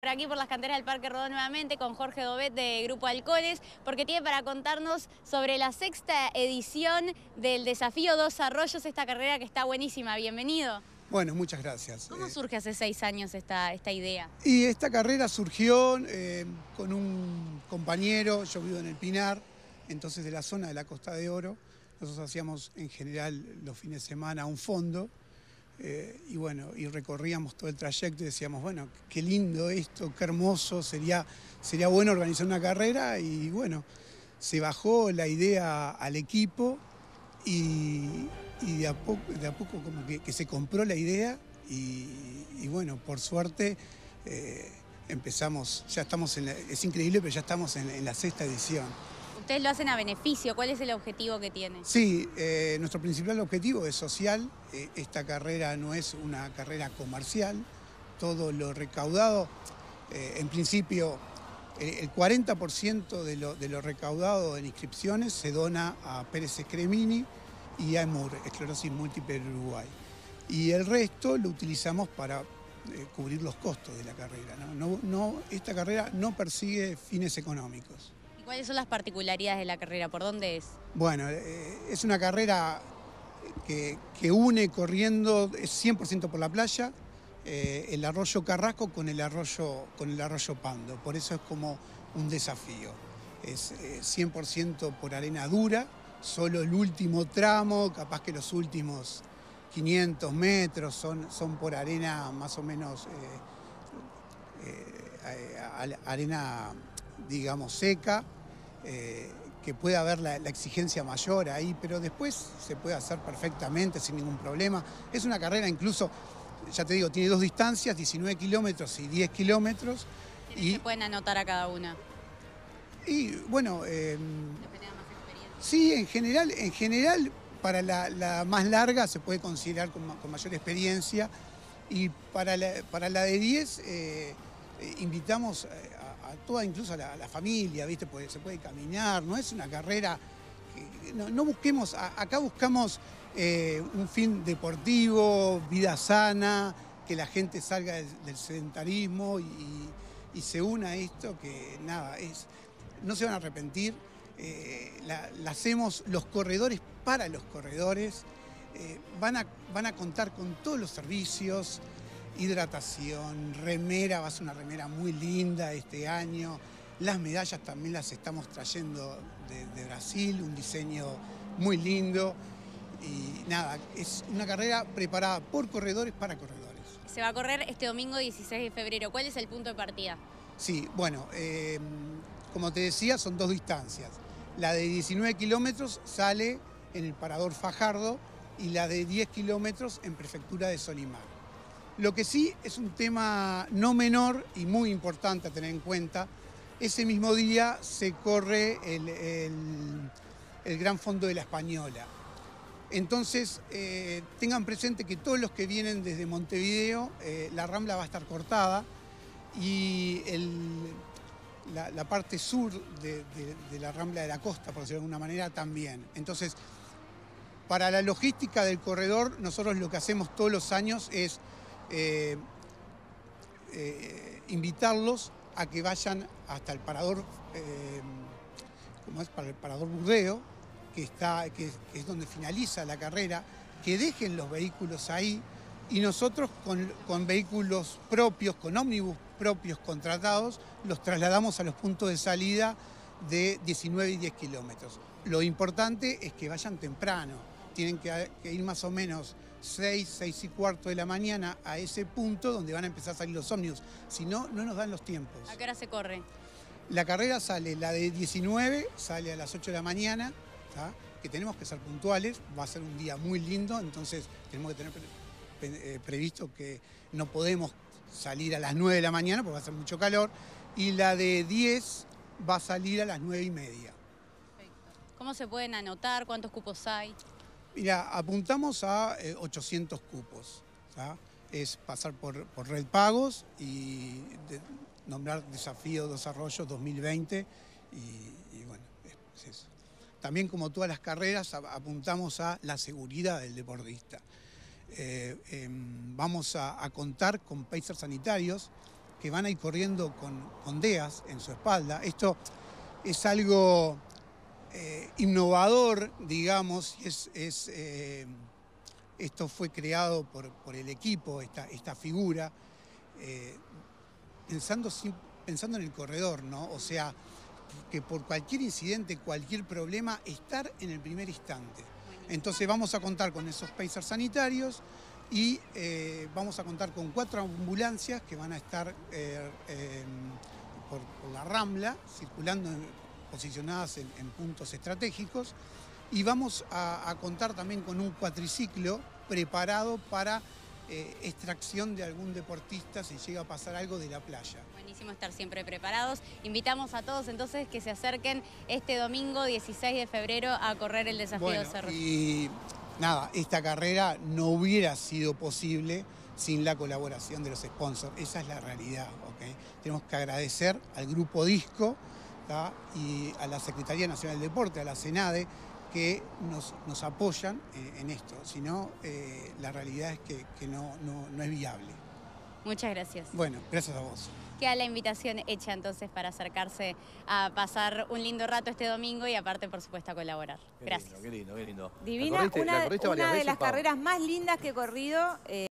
Por aquí por las canteras del Parque Rodó nuevamente con Jorge Dobet de Grupo Alcoholes, porque tiene para contarnos sobre la sexta edición del Desafío Dos Arroyos, esta carrera que está buenísima. Bienvenido. Bueno, muchas gracias. ¿Cómo Eh, surge hace seis años esta, esta idea? y esta carrera surgió eh, con un compañero, yo vivo en el Pinar, entonces de la zona de la Costa de Oro. Nosotros hacíamos en general los fines de semana un fondo eh, y bueno, y recorríamos todo el trayecto y decíamos, bueno, qué lindo esto, qué hermoso, sería, sería bueno organizar una carrera y bueno, se bajó la idea al equipo y, de, a poco, de a poco como que, se compró la idea y, bueno, por suerte eh, empezamos, ya estamos en la- es increíble, pero ya estamos en la sexta edición. Ustedes lo hacen a beneficio, ¿cuál es el objetivo que tiene? Sí, eh, nuestro principal objetivo es social. Eh, esta carrera no es una carrera comercial. Todo lo recaudado, eh, en principio, el 40% de lo, de recaudado en inscripciones se dona a Pérez Escremini y a EMUR, Esclerosis Múltiple del Uruguay. Y el resto lo utilizamos para cubrir los costos de la carrera. esta carrera no persigue fines económicos. ¿Y cuáles son las particularidades de la carrera? ¿Por dónde es? Bueno, eh, es una carrera que, une corriendo es 100% por la playa, eh, el arroyo Carrasco con el arroyo, con el arroyo Pando. Por eso es como un desafío. Es eh, 100% por arena dura, solo el último tramo, capaz que los últimos 500 metros son, son por arena más o menos, eh, arena, digamos, seca eh, que puede haber la, la exigencia mayor ahí, pero después se puede hacer perfectamente sin ningún problema. Es una carrera incluso, ya te digo, tiene dos distancias, 19 kilómetros y 10 kilómetros. ¿Quiénes Y, se pueden anotar a cada una? y, bueno, eh, más experiencia. sí, en general, en general para la, la más larga se puede considerar con, ma- con mayor experiencia y para la, para la de 10 eh, eh, invitamos eh, a, toda, incluso a la, familia, ¿viste? Se puede caminar, no es una carrera, no, busquemos, acá buscamos eh, un fin deportivo, vida sana, que la gente salga del, sedentarismo y, se una a esto que nada, es, no se van a arrepentir, eh, hacemos los corredores para los corredores, van, a, van a contar con todos los servicios, hidratación, remera, va a ser una remera muy linda este año, las medallas también las estamos trayendo de, de Brasil, un diseño muy lindo y nada, es una carrera preparada por corredores para corredores. Se va a correr este domingo 16 de febrero. ¿Cuál es el punto de partida? Sí, bueno, eh, como te decía, son dos distancias. La de 19 kilómetros sale en el Parador Fajardo y la de 10 kilómetros en Prefectura de Solimar. Lo que sí es un tema no menor y muy importante a tener en cuenta, ese mismo día se corre el, el- Gran Fondo de la Española. Entonces, eh, tengan presente que todos los que vienen desde Montevideo, eh, la Rambla va a estar cortada y el- la, la parte sur de, de- de la Rambla de la Costa, por decirlo de alguna manera, también. Entonces, para la logística del corredor, nosotros lo que hacemos todos los años es eh, eh, invitarlos a que vayan hasta el parador, eh, ¿cómo es? Para el parador Burdeo, que, está, que, es- donde finaliza la carrera, que dejen los vehículos ahí y nosotros con, vehículos propios, con ómnibus propios contratados, los trasladamos a los puntos de salida de 19 y 10 kilómetros. Lo importante es que vayan temprano, tienen que ir más o menos 6, 6 y cuarto de la mañana a ese punto donde van a empezar a salir los ómnibus, si no, no nos dan los tiempos. ¿A qué hora se corre? La carrera sale, la de 19 sale a las 8 de la mañana, ¿tá? que tenemos que ser puntuales, va a ser un día muy lindo, entonces tenemos que tener pre- eh, previsto que no podemos salir a las 9 de la mañana porque va a ser mucho calor, y la de 10 va a salir a las 9 y media. ¿Cómo se pueden anotar? ¿Cuántos cupos hay? Mira, apuntamos a eh, 800 cupos. Es pasar por, por Red Pagos y de- nombrar Desafío Dos Arroyos 2020 y, bueno, es, es eso. También como todas las carreras apuntamos a la seguridad del deportista. Eh, em, vamos a, a contar con pacers sanitarios que van a ir corriendo con, con DEAS en su espalda. Esto es algo eh, innovador, digamos, es, es eh, esto fue creado por, por el equipo, esta, esta figura, eh, pensando, pensando en el corredor, ¿no? O sea, que por cualquier incidente, cualquier problema, estar en el primer instante. Entonces vamos a contar con esos pacers sanitarios y eh, vamos a contar con cuatro ambulancias que van a estar eh, por, la Rambla, circulando, posicionadas en, puntos estratégicos. Y vamos a contar también con un cuatriciclo preparado para eh, extracción de algún deportista si llega a pasar algo de la playa. Buenísimo estar siempre preparados. Invitamos a todos entonces que se acerquen este domingo 16 de febrero a correr el desafío bueno, Cerro. Y nada, esta carrera no hubiera sido posible sin la colaboración de los sponsors. Esa es la realidad. Tenemos que agradecer al Grupo Disco y a la Secretaría Nacional del Deporte, a la SENADE, que nos, apoyan eh, en esto, si no, eh, la realidad es que, no, no, es viable. Muchas gracias. Bueno, gracias a vos. Queda la invitación hecha entonces para acercarse a pasar un lindo rato este domingo y aparte, por supuesto, a colaborar. gracias. qué lindo, qué lindo. Divina, una, de las carreras más lindas que he corrido. Eh,